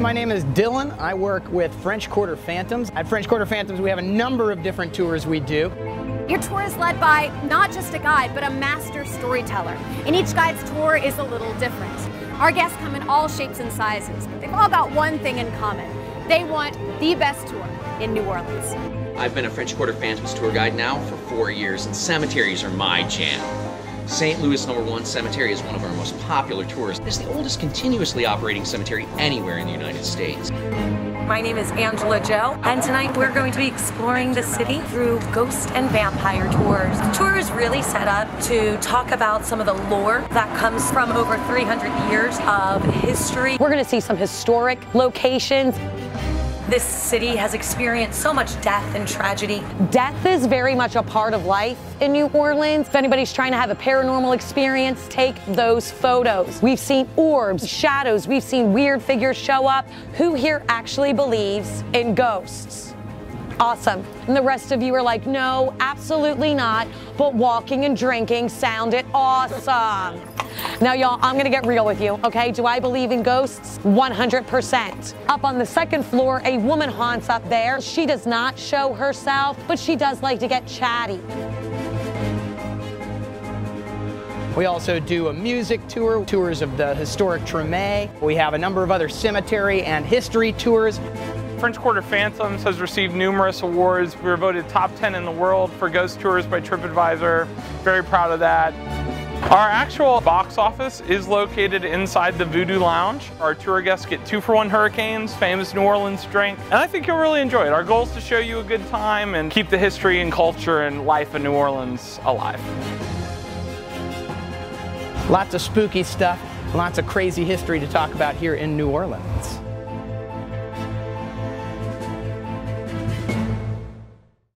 My name is Dylan. I work with French Quarter Phantoms. At French Quarter Phantoms, we have a number of different tours we do. Your tour is led by not just a guide, but a master storyteller. And each guide's tour is a little different. Our guests come in all shapes and sizes, but they've all got one thing in common. They want the best tour in New Orleans. I've been a French Quarter Phantoms tour guide now for four years, and cemeteries are my jam. St. Louis Number One Cemetery is one of our most popular tours. It's the oldest continuously operating cemetery anywhere in the United States. My name is Angela Joe, and tonight we're going to be exploring the city through ghost and vampire tours. The tour is really set up to talk about some of the lore that comes from over 300 years of history. We're going to see some historic locations. This city has experienced so much death and tragedy. Death is very much a part of life in New Orleans. If anybody's trying to have a paranormal experience, take those photos. We've seen orbs, shadows, we've seen weird figures show up. Who here actually believes in ghosts? Awesome. And the rest of you are like, no, absolutely not. But walking and drinking sounded awesome. Now, y'all, I'm gonna get real with you, okay? Do I believe in ghosts? 100%. Up on the second floor, a woman haunts up there. She does not show herself, but she does like to get chatty. We also do a music tour, tours of the historic Treme. We have a number of other cemetery and history tours. French Quarter Phantoms has received numerous awards. We were voted top 10 in the world for ghost tours by TripAdvisor. Very proud of that. Our actual box office is located inside the Voodoo Lounge. Our tour guests get two for one hurricanes, famous New Orleans drink, and I think you'll really enjoy it. Our goal is to show you a good time and keep the history and culture and life of New Orleans alive. Lots of spooky stuff, lots of crazy history to talk about here in New Orleans.